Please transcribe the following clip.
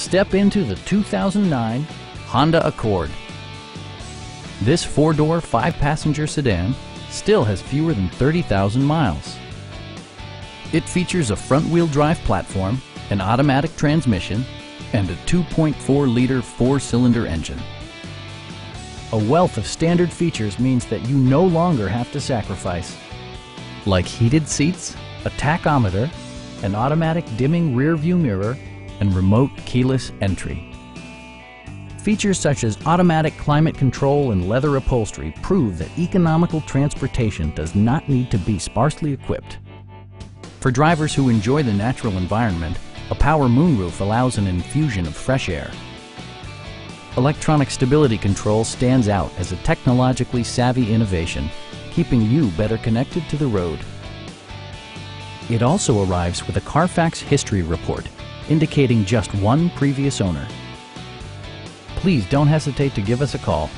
Step into the 2009 Honda Accord. This four-door, five-passenger sedan still has fewer than 30,000 miles. It features a front-wheel drive platform, an automatic transmission, and a 2.4-liter four-cylinder engine. A wealth of standard features means that you no longer have to sacrifice, like heated seats, a tachometer, an automatic dimming rear view mirror, and remote keyless entry. Features such as automatic climate control and leather upholstery prove that economical transportation does not need to be sparsely equipped. For drivers who enjoy the natural environment, a power moonroof allows an infusion of fresh air. Electronic stability control stands out as a technologically savvy innovation, keeping you better connected to the road. It also arrives with a Carfax history report, indicating just one previous owner. Please don't hesitate to give us a call